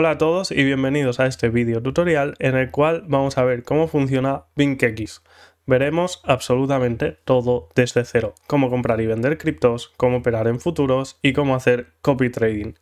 Hola a todos y bienvenidos a este vídeo tutorial en el cual vamos a ver cómo funciona BinkX. Veremos absolutamente todo desde cero, cómo comprar y vender criptos, cómo operar en futuros y cómo hacer copy trading.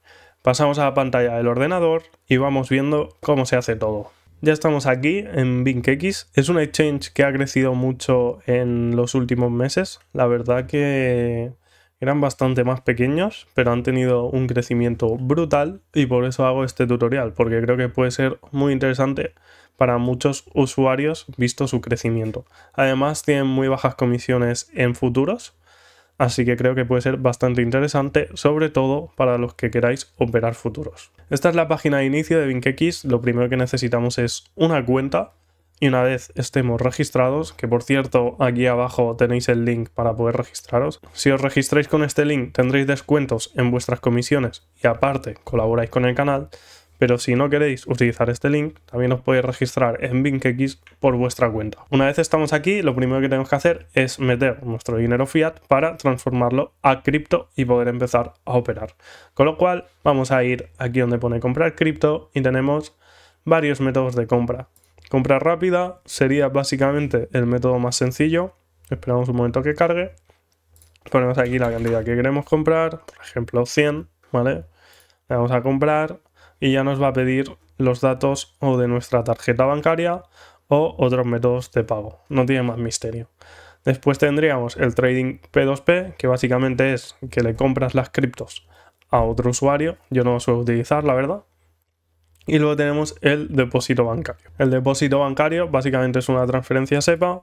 Pasamos a la pantalla del ordenador y vamos viendo cómo se hace todo. Ya estamos aquí en BinkX. Es un exchange que ha crecido mucho en los últimos meses. La verdad que eran bastante más pequeños, pero han tenido un crecimiento brutal y por eso hago este tutorial, porque creo que puede ser muy interesante para muchos usuarios visto su crecimiento. Además tienen muy bajas comisiones en futuros, así que creo que puede ser bastante interesante, sobre todo para los que queráis operar futuros. Esta es la página de inicio de BinkX, lo primero que necesitamos es una cuenta y una vez estemos registrados, que por cierto aquí abajo tenéis el link para poder registraros, si os registráis con este link tendréis descuentos en vuestras comisiones y aparte colaboráis con el canal, pero si no queréis utilizar este link, también os podéis registrar en BinkX por vuestra cuenta. Una vez estamos aquí, lo primero que tenemos que hacer es meter nuestro dinero fiat para transformarlo a cripto y poder empezar a operar. Con lo cual, vamos a ir aquí donde pone comprar cripto y tenemos varios métodos de compra. Compra rápida sería básicamente el método más sencillo. Esperamos un momento que cargue. Ponemos aquí la cantidad que queremos comprar, por ejemplo 100, ¿vale? Le vamos a comprar y ya nos va a pedir los datos o de nuestra tarjeta bancaria o otros métodos de pago. No tiene más misterio. Después tendríamos el trading P2P, que básicamente es que le compras las criptos a otro usuario. Yo no lo suelo utilizar, la verdad. Y luego tenemos el depósito bancario. El depósito bancario básicamente es una transferencia SEPA.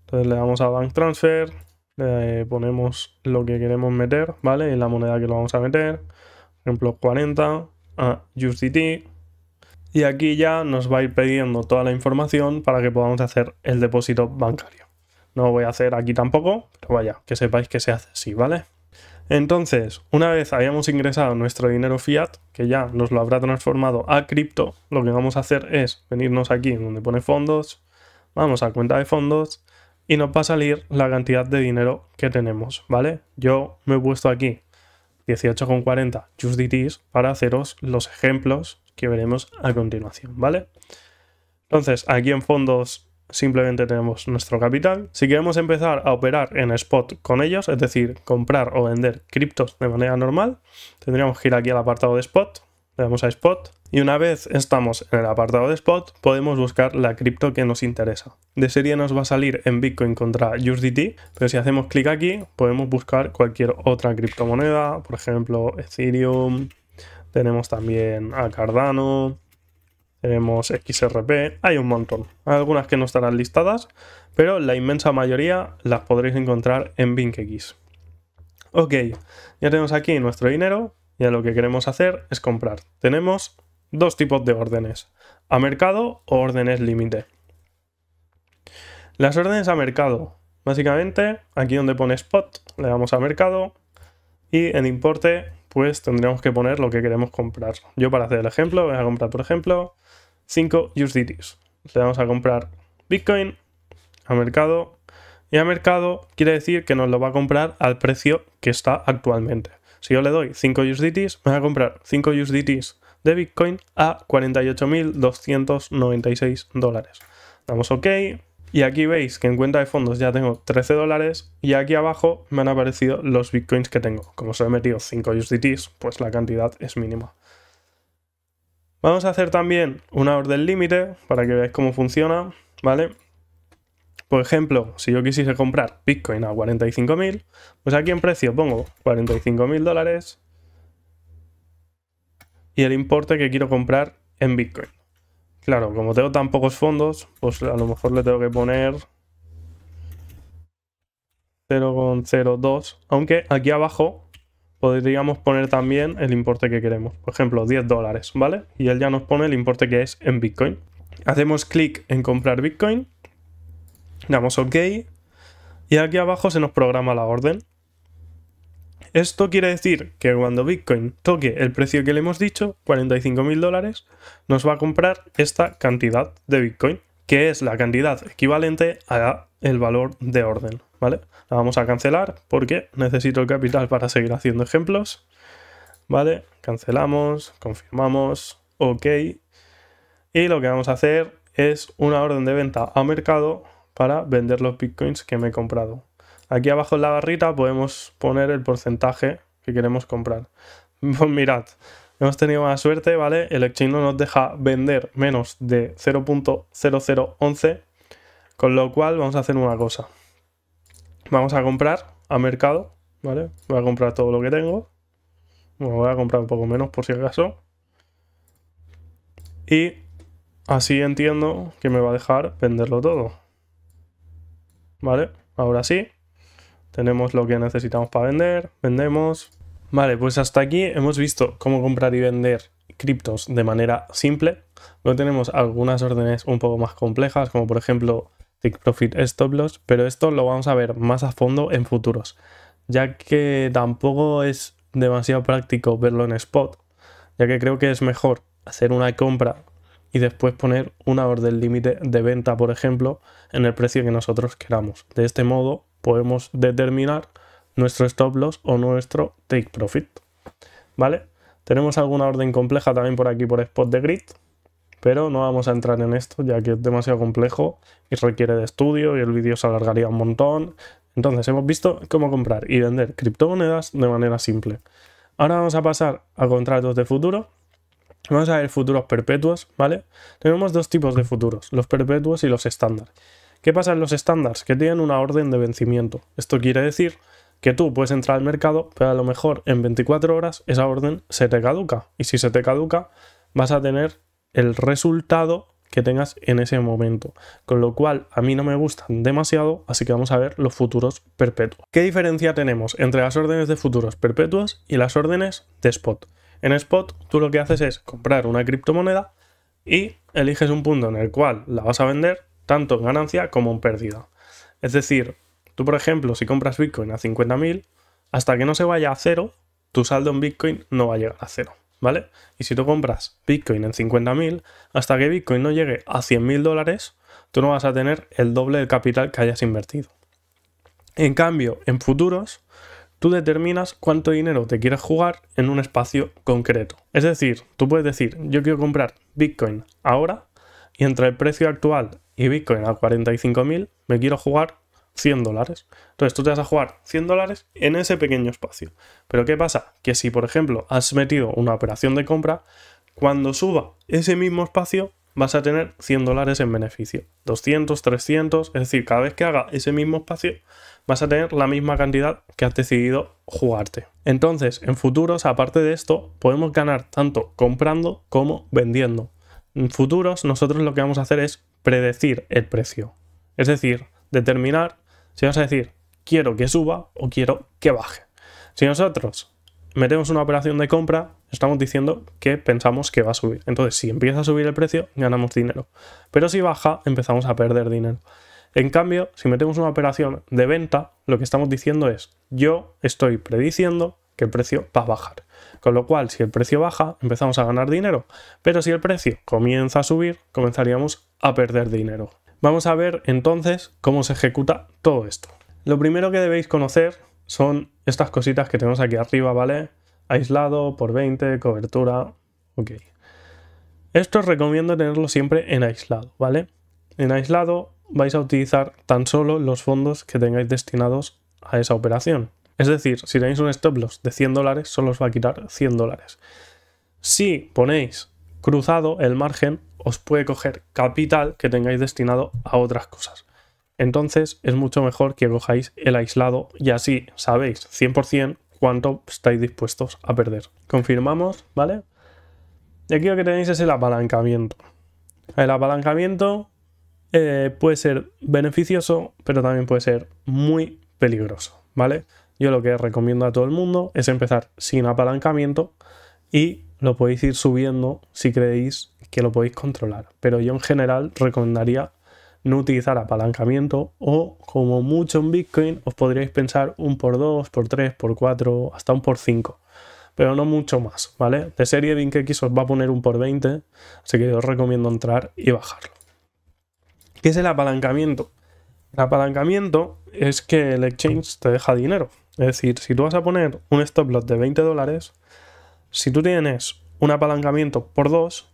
Entonces le damos a Bank Transfer, le ponemos lo que queremos meter, ¿vale? En la moneda que lo vamos a meter. Por ejemplo, 40 a USDT. Y aquí ya nos va a ir pidiendo toda la información para que podamos hacer el depósito bancario. No lo voy a hacer aquí tampoco, pero vaya, que sepáis que se hace así, ¿vale? Entonces, una vez hayamos ingresado nuestro dinero fiat, que ya nos lo habrá transformado a cripto, lo que vamos a hacer es venirnos aquí donde pone fondos, vamos a cuenta de fondos y nos va a salir la cantidad de dinero que tenemos, ¿vale? Yo me he puesto aquí 18,40 USDTs para haceros los ejemplos que veremos a continuación, ¿vale? Entonces, aquí en fondos simplemente tenemos nuestro capital. Si queremos empezar a operar en spot con ellos, es decir, comprar o vender criptos de manera normal, tendríamos que ir aquí al apartado de spot, le damos a spot y una vez estamos en el apartado de spot podemos buscar la cripto que nos interesa. De serie nos va a salir en Bitcoin contra USDT, pero si hacemos clic aquí podemos buscar cualquier otra criptomoneda, por ejemplo Ethereum, tenemos también a Cardano, tenemos XRP, hay un montón. Hay algunas que no estarán listadas, pero la inmensa mayoría las podréis encontrar en BinkX. Ok, ya tenemos aquí nuestro dinero y lo que queremos hacer es comprar. Tenemos dos tipos de órdenes, a mercado o órdenes límite. Las órdenes a mercado, básicamente aquí donde pone spot, le damos a mercado y en importe pues tendríamos que poner lo que queremos comprar. Yo para hacer el ejemplo voy a comprar por ejemplo 5 USDTs. Le vamos a comprar Bitcoin a mercado y a mercado quiere decir que nos lo va a comprar al precio que está actualmente. Si yo le doy 5 USDTs, me va a comprar 5 USDTs de Bitcoin a 48.296 dólares. Damos OK y aquí veis que en cuenta de fondos ya tengo 13 dólares y aquí abajo me han aparecido los Bitcoins que tengo. Como se he metido 5 USDTs, pues la cantidad es mínima. Vamos a hacer también una orden límite para que veáis cómo funciona, ¿vale? Por ejemplo, si yo quisiese comprar Bitcoin a 45.000, pues aquí en precio pongo 45.000 dólares y el importe que quiero comprar en Bitcoin. Claro, como tengo tan pocos fondos, pues a lo mejor le tengo que poner 0,02, aunque aquí abajo podríamos poner también el importe que queremos. Por ejemplo, 10 dólares, ¿vale? Y él ya nos pone el importe que es en Bitcoin. Hacemos clic en comprar Bitcoin, damos OK y aquí abajo se nos programa la orden. Esto quiere decir que cuando Bitcoin toque el precio que le hemos dicho, 45.000 dólares, nos va a comprar esta cantidad de Bitcoin, que es la cantidad equivalente a el valor de orden. ¿Vale? La vamos a cancelar porque necesito el capital para seguir haciendo ejemplos, ¿vale? Cancelamos, confirmamos ok. Y lo que vamos a hacer es una orden de venta a mercado para vender los bitcoins que me he comprado. Aquí abajo en la barrita podemos poner el porcentaje que queremos comprar. Pues mirad, hemos tenido más suerte, ¿vale? El exchange no nos deja vender menos de 0.0011, con lo cual vamos a hacer una cosa. Vamos a comprar a mercado, ¿vale? Voy a comprar todo lo que tengo. Bueno, voy a comprar un poco menos por si acaso. Y así entiendo que me va a dejar venderlo todo. ¿Vale? Ahora sí. Tenemos lo que necesitamos para vender. Vendemos. Vale, pues hasta aquí hemos visto cómo comprar y vender criptos de manera simple. Luego tenemos algunas órdenes un poco más complejas, como por ejemplo Take Profit Stop Loss, pero esto lo vamos a ver más a fondo en futuros, ya que tampoco es demasiado práctico verlo en spot, ya que creo que es mejor hacer una compra y después poner una orden límite de venta, por ejemplo, en el precio que nosotros queramos. De este modo podemos determinar nuestro stop loss o nuestro take profit. ¿Vale? Tenemos alguna orden compleja también por aquí por spot de grid, pero no vamos a entrar en esto ya que es demasiado complejo y requiere de estudio y el vídeo se alargaría un montón. Entonces hemos visto cómo comprar y vender criptomonedas de manera simple. Ahora vamos a pasar a contratos de futuro. Vamos a ver futuros perpetuos, ¿vale? Tenemos dos tipos de futuros, los perpetuos y los estándar. ¿Qué pasa en los estándares? Que tienen una orden de vencimiento. Esto quiere decir que tú puedes entrar al mercado, pero a lo mejor en 24 horas esa orden se te caduca. Y si se te caduca, vas a tener el resultado que tengas en ese momento. Con lo cual, a mí no me gustan demasiado, así que vamos a ver los futuros perpetuos. ¿Qué diferencia tenemos entre las órdenes de futuros perpetuos y las órdenes de spot? En spot, tú lo que haces es comprar una criptomoneda y eliges un punto en el cual la vas a vender tanto en ganancia como en pérdida. Es decir, Tú, por ejemplo, si compras Bitcoin a 50.000, hasta que no se vaya a cero, tu saldo en Bitcoin no va a llegar a cero, ¿vale? Y si tú compras Bitcoin en 50.000, hasta que Bitcoin no llegue a 100.000 dólares, tú no vas a tener el doble del capital que hayas invertido. En cambio, en futuros, tú determinas cuánto dinero te quieres jugar en un espacio concreto. Es decir, tú puedes decir, yo quiero comprar Bitcoin ahora y entre el precio actual y Bitcoin a 45.000 me quiero jugar 100 dólares. Entonces tú te vas a jugar 100 dólares en ese pequeño espacio. Pero ¿qué pasa? Que si, por ejemplo, has metido una operación de compra, cuando suba ese mismo espacio vas a tener 100 dólares en beneficio. 200, 300, es decir, cada vez que haga ese mismo espacio vas a tener la misma cantidad que has decidido jugarte. Entonces, en futuros, aparte de esto, podemos ganar tanto comprando como vendiendo. En futuros, nosotros lo que vamos a hacer es predecir el precio. Es decir, determinar si vas a decir quiero que suba o quiero que baje. Si nosotros metemos una operación de compra, estamos diciendo que pensamos que va a subir. Entonces, si empieza a subir el precio, ganamos dinero. Pero si baja, empezamos a perder dinero. En cambio, si metemos una operación de venta, lo que estamos diciendo es, yo estoy prediciendo que el precio va a bajar. Con lo cual, si el precio baja, empezamos a ganar dinero. Pero si el precio comienza a subir, comenzaríamos a perder dinero. Vamos a ver entonces cómo se ejecuta todo esto. Lo primero que debéis conocer son estas cositas que tenemos aquí arriba, ¿vale? Aislado, por 20, cobertura, ok. Esto os recomiendo tenerlo siempre en aislado, ¿vale? En aislado vais a utilizar tan solo los fondos que tengáis destinados a esa operación. Es decir, si tenéis un stop loss de 100 dólares, solo os va a quitar 100 dólares. Si ponéis cruzado el margen, os puede coger capital que tengáis destinado a otras cosas. Entonces es mucho mejor que cojáis el aislado y así sabéis 100% cuánto estáis dispuestos a perder. Confirmamos, ¿vale? Y aquí lo que tenéis es el apalancamiento. El apalancamiento eh, puede ser beneficioso, pero también puede ser muy peligroso, ¿vale? Yo lo que recomiendo a todo el mundo es empezar sin apalancamiento y lo podéis ir subiendo si creéis que lo podéis controlar. Pero yo en general recomendaría no utilizar apalancamiento o como mucho en Bitcoin os podríais pensar un por 2, por 3, por 4, hasta un por 5. Pero no mucho más, ¿vale? De serie BinkX os va a poner un por 20, así que os recomiendo entrar y bajarlo. ¿Qué es el apalancamiento? El apalancamiento es que el exchange te deja dinero. Es decir, si tú vas a poner un stop loss de 20 dólares, si tú tienes un apalancamiento por 2,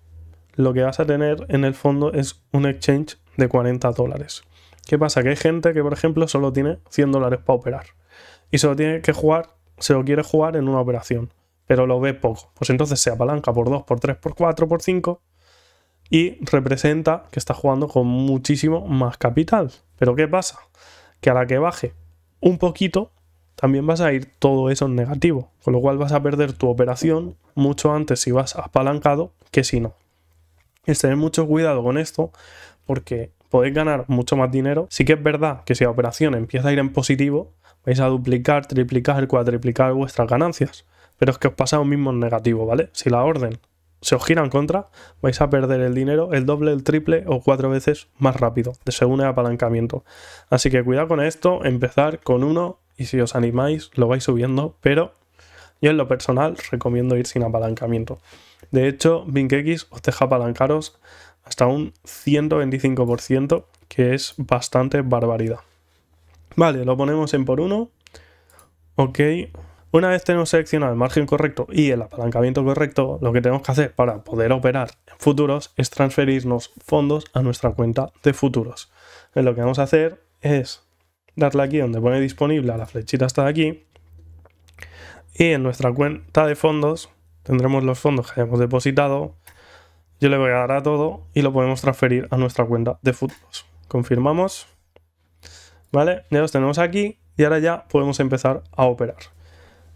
lo que vas a tener en el fondo es un exchange de 40 dólares. ¿Qué pasa? Que hay gente que, por ejemplo, solo tiene 100 dólares para operar y solo tiene que jugar, se lo quiere jugar en una operación, pero lo ve poco. Pues entonces se apalanca por 2, por 3, por 4, por 5 y representa que está jugando con muchísimo más capital. Pero ¿qué pasa? Que a la que baje un poquito, también vas a ir todo eso en negativo, con lo cual vas a perder tu operación mucho antes si vas apalancado que si no. Es tener mucho cuidado con esto porque podéis ganar mucho más dinero. Sí que es verdad que si la operación empieza a ir en positivo, vais a duplicar, triplicar, cuatriplicar vuestras ganancias. Pero es que os pasa lo mismo en negativo, ¿vale? Si la orden se os gira en contra, vais a perder el dinero el doble, el triple o cuatro veces más rápido, según el apalancamiento. Así que cuidado con esto, empezar con uno y si os animáis lo vais subiendo, pero yo en lo personal recomiendo ir sin apalancamiento. De hecho, BinkX os deja apalancaros hasta un 125%, que es bastante barbaridad. Vale, lo ponemos en por uno. Ok. Una vez tenemos seleccionado el margen correcto y el apalancamiento correcto, lo que tenemos que hacer para poder operar en futuros es transferirnos fondos a nuestra cuenta de futuros. lo que vamos a hacer es darle aquí donde pone disponible a la flechita hasta aquí y en nuestra cuenta de fondos tendremos los fondos que hayamos depositado. Yo le voy a dar a todo y lo podemos transferir a nuestra cuenta de futuros. Confirmamos. ¿Vale? Ya los tenemos aquí y ahora ya podemos empezar a operar.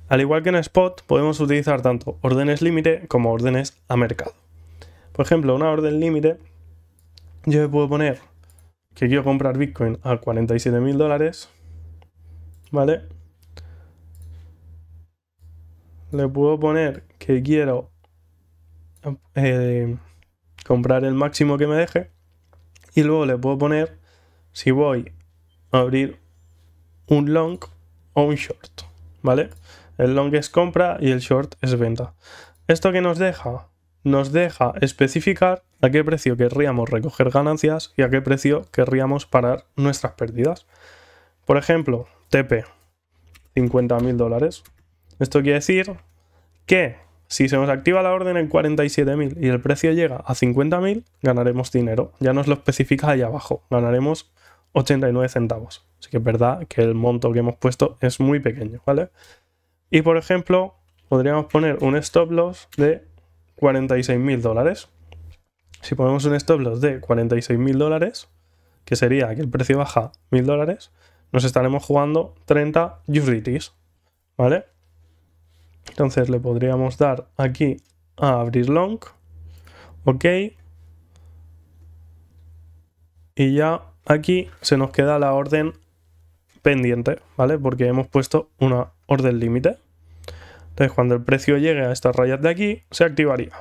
Al igual que en Spot, podemos utilizar tanto órdenes límite como órdenes a mercado. Por ejemplo, una orden límite, yo le puedo poner que quiero comprar Bitcoin a 47 mil dólares. ¿Vale? Le puedo poner que quiero eh, comprar el máximo que me deje. Y luego le puedo poner si voy a abrir un long o un short. ¿Vale? El long es compra y el short es venta. ¿Esto que nos deja? Nos deja especificar a qué precio querríamos recoger ganancias y a qué precio querríamos parar nuestras pérdidas. Por ejemplo, TP, 50.000 dólares. Esto quiere decir que si se nos activa la orden en 47.000 y el precio llega a 50.000, ganaremos dinero. Ya nos lo especifica ahí abajo. Ganaremos 89 centavos. Así que es verdad que el monto que hemos puesto es muy pequeño, ¿vale? Y por ejemplo, podríamos poner un stop loss de 46.000 dólares. Si ponemos un stop loss de 46.000 dólares, que sería que el precio baja 1.000 dólares, nos estaremos jugando 30 USDTs, ¿vale? Entonces le podríamos dar aquí a abrir long, ok, y ya aquí se nos queda la orden pendiente, ¿vale? Porque hemos puesto una orden límite. Entonces cuando el precio llegue a estas rayas de aquí, se activaría.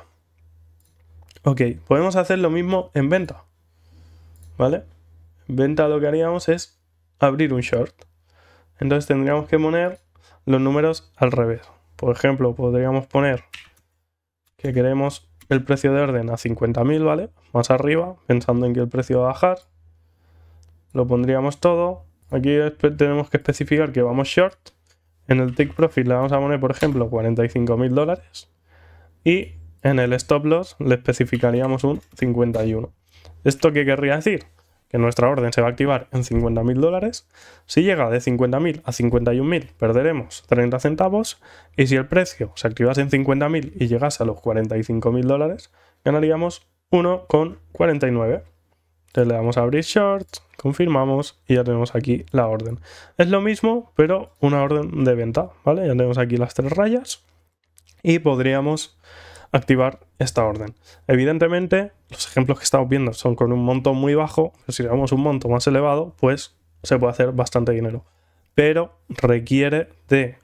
Ok, podemos hacer lo mismo en venta. ¿Vale? En venta lo que haríamos es abrir un short. Entonces tendríamos que poner los números al revés. Por ejemplo, podríamos poner que queremos el precio de orden a 50.000, ¿vale? Más arriba, pensando en que el precio va a bajar. Lo pondríamos todo. Aquí tenemos que especificar que vamos short. En el take profit le vamos a poner, por ejemplo, 45.000 dólares. Y en el stop loss le especificaríamos un 51. ¿Esto qué querría decir? Que nuestra orden se va a activar en 50.000 dólares. Si llega de 50.000 a 51.000, perderemos 30 centavos. Y si el precio se activase en 50.000 y llegase a los 45.000 dólares, ganaríamos 1,49. Entonces le damos a abrir short, confirmamos y ya tenemos aquí la orden. Es lo mismo, pero una orden de venta, ¿vale? Ya tenemos aquí las tres rayas y podríamos activar esta orden. Evidentemente, los ejemplos que estamos viendo son con un monto muy bajo, pero si damos un monto más elevado, pues se puede hacer bastante dinero. Pero requiere de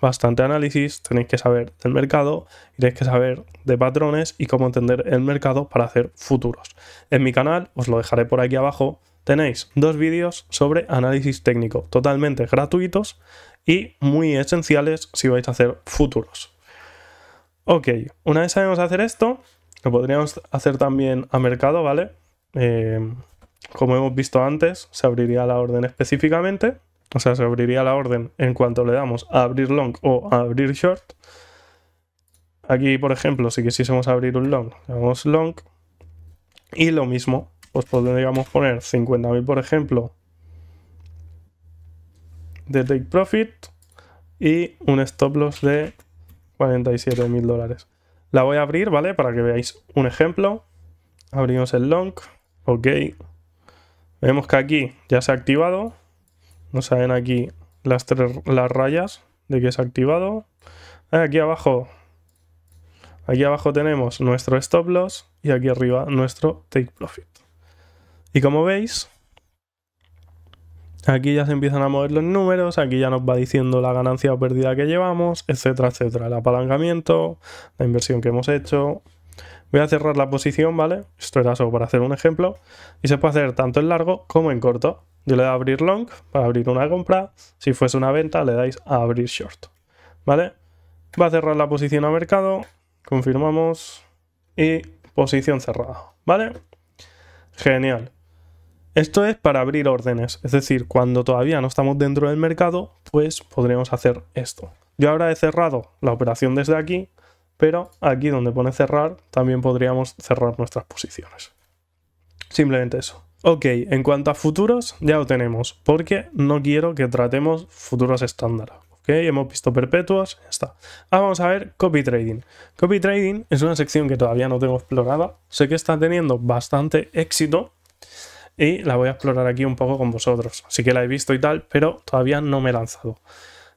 bastante análisis, tenéis que saber del mercado, tenéis que saber de patrones y cómo entender el mercado para hacer futuros. En mi canal, os lo dejaré por aquí abajo, tenéis dos vídeos sobre análisis técnico, totalmente gratuitos y muy esenciales si vais a hacer futuros. Ok, una vez sabemos hacer esto, lo podríamos hacer también a mercado, ¿vale? Eh, como hemos visto antes, se abriría la orden específicamente, o sea, se abriría la orden en cuanto le damos a abrir long o a abrir short. Aquí, por ejemplo, si quisiésemos abrir un long, le damos long Y lo mismo, pues podríamos poner 50.000, por ejemplo, de take profit y un stop loss de 47.000 dólares. La voy a abrir, ¿vale? Para que veáis un ejemplo. Abrimos el long. Ok. Vemos que aquí ya se ha activado. Nos salen aquí las, tres, las rayas de que se ha activado. Aquí abajo. Aquí abajo tenemos nuestro stop loss y aquí arriba nuestro take profit. Y como veis, aquí ya se empiezan a mover los números, aquí ya nos va diciendo la ganancia o pérdida que llevamos, etcétera, etcétera. El apalancamiento, la inversión que hemos hecho. Voy a cerrar la posición, ¿vale? Esto era solo para hacer un ejemplo. Y se puede hacer tanto en largo como en corto. Yo le doy a abrir long para abrir una compra. Si fuese una venta, le dais a abrir short. ¿Vale? Va a cerrar la posición a mercado. Confirmamos. Y posición cerrada. ¿Vale? Genial. Esto es para abrir órdenes, es decir, cuando todavía no estamos dentro del mercado, pues podríamos hacer esto. Yo ahora he cerrado la operación desde aquí, pero aquí donde pone cerrar también podríamos cerrar nuestras posiciones. Simplemente eso. Ok, en cuanto a futuros, ya lo tenemos, porque no quiero que tratemos futuros estándar. Ok, hemos visto perpetuos, ya está. Ahora vamos a ver copy trading. Copy trading es una sección que todavía no tengo explorada. Sé que está teniendo bastante éxito y la voy a explorar aquí un poco con vosotros. Así que la he visto y tal, pero todavía no me he lanzado.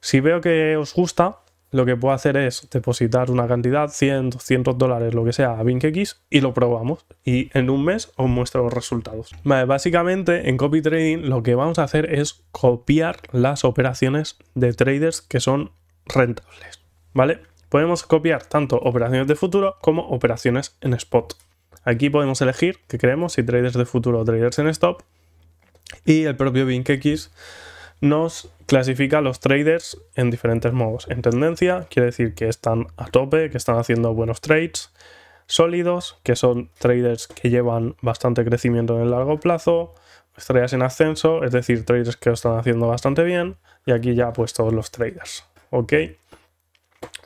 Si veo que os gusta, lo que puedo hacer es depositar una cantidad, 100, 200 dólares, lo que sea, a BinkX y lo probamos. Y en un mes os muestro los resultados. Vale, básicamente en copy trading lo que vamos a hacer es copiar las operaciones de traders que son rentables. ¿Vale? Podemos copiar tanto operaciones de futuro como operaciones en spot. Aquí podemos elegir que queremos, si traders de futuro o traders en stop. Y el propio BinkX nos clasifica los traders en diferentes modos. En tendencia, quiere decir que están a tope, que están haciendo buenos trades. Sólidos, que son traders que llevan bastante crecimiento en el largo plazo. Estrellas en ascenso, es decir, traders que lo están haciendo bastante bien. Y aquí ya pues todos los traders. ¿Ok?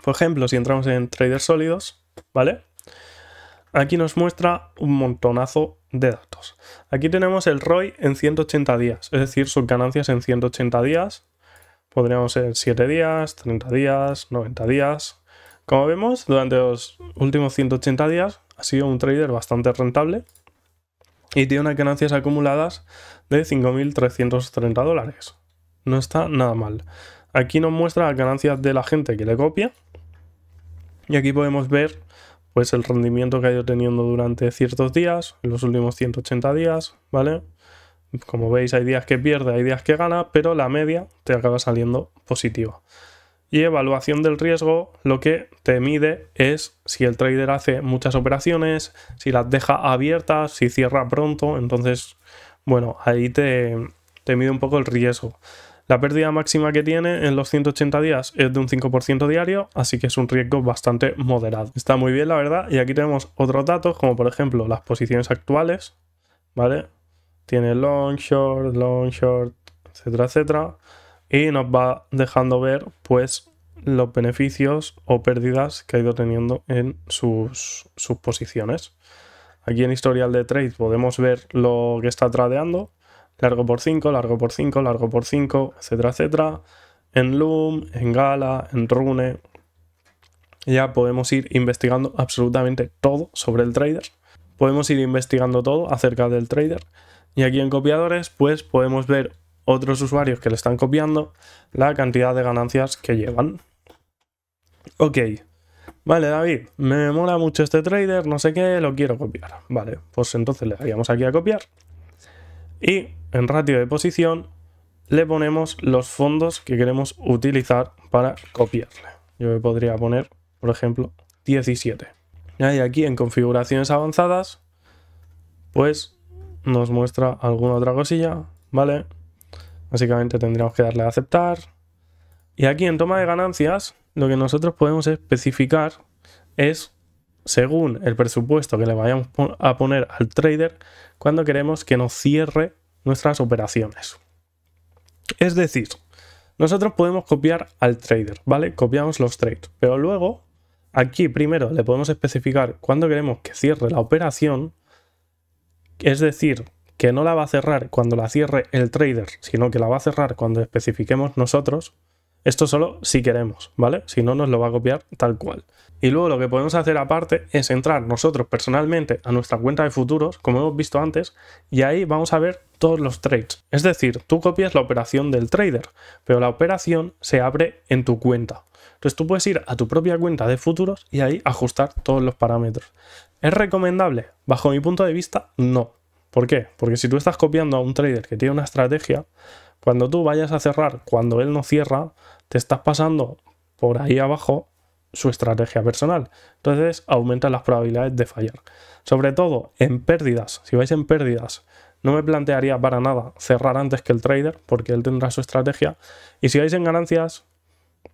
Por ejemplo, si entramos en traders sólidos, ¿vale? Aquí nos muestra un montonazo de datos. Aquí tenemos el ROI en 180 días, es decir, sus ganancias en 180 días. Podríamos ser 7 días, 30 días, 90 días. Como vemos, durante los últimos 180 días ha sido un trader bastante rentable y tiene unas ganancias acumuladas de 5.330 dólares. No está nada mal. Aquí nos muestra las ganancias de la gente que le copia y aquí podemos ver pues el rendimiento que ha ido teniendo durante ciertos días, en los últimos 180 días, ¿vale? Como veis, hay días que pierde, hay días que gana, pero la media te acaba saliendo positiva. Y evaluación del riesgo, lo que te mide es si el trader hace muchas operaciones, si las deja abiertas, si cierra pronto. Entonces, bueno, ahí te, te mide un poco el riesgo. La pérdida máxima que tiene en los 180 días es de un 5% diario, así que es un riesgo bastante moderado. Está muy bien, la verdad. Y aquí tenemos otros datos, como por ejemplo las posiciones actuales, ¿vale? Tiene long, short, long, short, etcétera, etcétera. Y nos va dejando ver, pues, los beneficios o pérdidas que ha ido teniendo en sus, sus posiciones. Aquí en historial de trade podemos ver lo que está tradeando largo por 5, largo por 5, largo por 5, etcétera, etcétera. En Loom, en Gala, en Rune. Ya podemos ir investigando absolutamente todo sobre el trader. Podemos ir investigando todo acerca del trader. Y aquí en copiadores, pues podemos ver otros usuarios que le están copiando la cantidad de ganancias que llevan. Ok. Vale, David, me mola mucho este trader, no sé qué, lo quiero copiar. Vale, pues entonces le daríamos aquí a copiar. Y en ratio de posición le ponemos los fondos que queremos utilizar para copiarle. Yo podría poner, por ejemplo, 17. Y aquí en configuraciones avanzadas, pues nos muestra alguna otra cosilla, ¿vale? Básicamente tendríamos que darle a aceptar. Y aquí en toma de ganancias, lo que nosotros podemos especificar es, según el presupuesto que le vayamos a poner al trader, cuando queremos que nos cierre nuestras operaciones. Es decir, nosotros podemos copiar al trader, ¿vale? Copiamos los trades, pero luego aquí primero le podemos especificar cuándo queremos que cierre la operación Es decir, que no la va a cerrar cuando la cierre el trader, sino que la va a cerrar cuando especifiquemos nosotros. Esto solo si queremos, ¿vale? Si no, nos lo va a copiar tal cual. Y luego lo que podemos hacer aparte es entrar nosotros personalmente a nuestra cuenta de futuros, como hemos visto antes, y ahí vamos a ver todos los trades. Es decir, tú copias la operación del trader, pero la operación se abre en tu cuenta. Entonces tú puedes ir a tu propia cuenta de futuros y ahí ajustar todos los parámetros. ¿Es recomendable? Bajo mi punto de vista, no. ¿Por qué? Porque si tú estás copiando a un trader que tiene una estrategia, cuando tú vayas a cerrar, cuando él no cierra, te estás pasando por ahí abajo su estrategia personal. Entonces aumenta las probabilidades de fallar. Sobre todo en pérdidas. Si vais en pérdidas, no me plantearía para nada cerrar antes que el trader, porque él tendrá su estrategia. Y si vais en ganancias,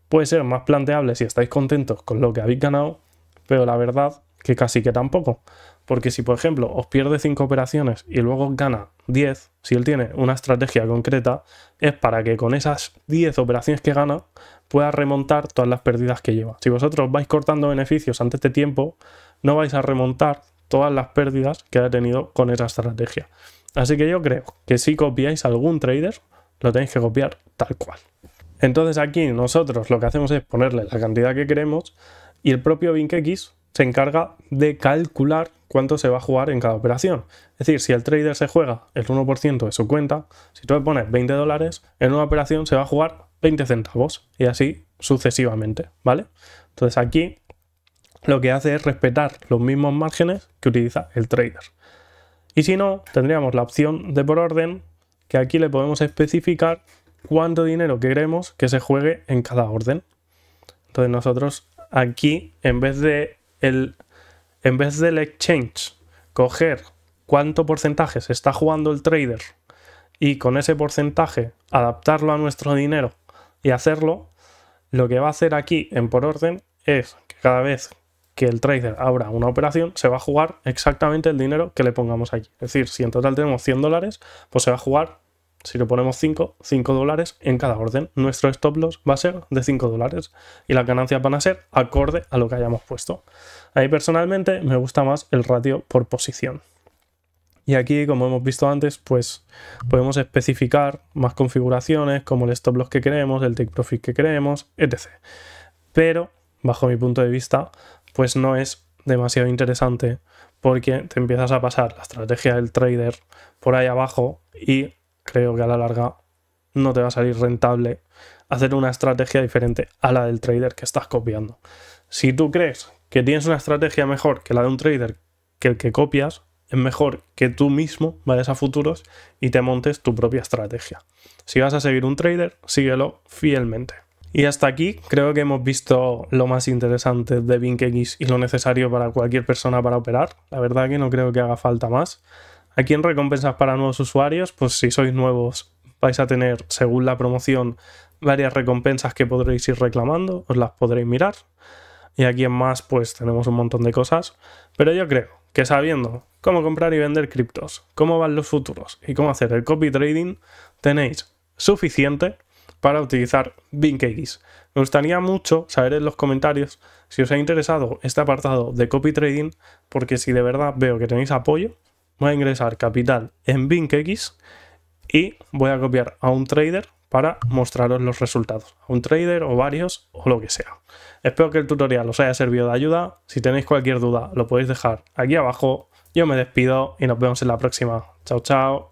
puede ser más planteable si estáis contentos con lo que habéis ganado, pero la verdad que casi que tampoco. Porque si, por ejemplo, os pierde 5 operaciones y luego gana 10, si él tiene una estrategia concreta, es para que con esas 10 operaciones que gana pueda remontar todas las pérdidas que lleva. Si vosotros vais cortando beneficios antes de tiempo, no vais a remontar todas las pérdidas que ha tenido con esa estrategia. Así que yo creo que si copiáis algún trader, lo tenéis que copiar tal cual. Entonces aquí nosotros lo que hacemos es ponerle la cantidad que queremos y el propio BinkX se encarga de calcular cuánto se va a jugar en cada operación. Es decir, si el trader se juega el 1% de su cuenta, si tú le pones 20 dólares, en una operación se va a jugar 20 centavos y así sucesivamente, ¿vale? Entonces aquí lo que hace es respetar los mismos márgenes que utiliza el trader. Y si no, tendríamos la opción de por orden, que aquí le podemos especificar cuánto dinero queremos que se juegue en cada orden. Entonces nosotros aquí, en vez de el, en vez del exchange, coger cuánto porcentaje se está jugando el trader y con ese porcentaje adaptarlo a nuestro dinero y hacerlo, lo que va a hacer aquí en por orden es que cada vez que el trader abra una operación, se va a jugar exactamente el dinero que le pongamos aquí. Es decir, si en total tenemos 100 dólares, pues se va a jugar si le ponemos 5, 5 dólares en cada orden. Nuestro stop loss va a ser de 5 dólares y las ganancias van a ser acorde a lo que hayamos puesto. Ahí personalmente me gusta más el ratio por posición. Y aquí, como hemos visto antes, pues podemos especificar más configuraciones como el stop loss que queremos, el take profit que queremos, etc. Pero, bajo mi punto de vista, pues no es demasiado interesante porque te empiezas a pasar la estrategia del trader por ahí abajo y creo que a la larga no te va a salir rentable hacer una estrategia diferente a la del trader que estás copiando. Si tú crees que tienes una estrategia mejor que la de un trader que el que copias, es mejor que tú mismo vayas a futuros y te montes tu propia estrategia. Si vas a seguir un trader, síguelo fielmente. Y hasta aquí creo que hemos visto lo más interesante de BinkX y lo necesario para cualquier persona para operar. La verdad que no creo que haga falta más. Aquí en recompensas para nuevos usuarios, pues si sois nuevos vais a tener, según la promoción, varias recompensas que podréis ir reclamando, os las podréis mirar. Y aquí en más, pues tenemos un montón de cosas. Pero yo creo que sabiendo cómo comprar y vender criptos, cómo van los futuros y cómo hacer el copy trading, tenéis suficiente para utilizar BinkX. Me gustaría mucho saber en los comentarios si os ha interesado este apartado de copy trading, porque si de verdad veo que tenéis apoyo, voy a ingresar capital en BinkX y voy a copiar a un trader para mostraros los resultados. A un trader o varios o lo que sea. Espero que el tutorial os haya servido de ayuda. Si tenéis cualquier duda lo podéis dejar aquí abajo. Yo me despido y nos vemos en la próxima. Chao, chao.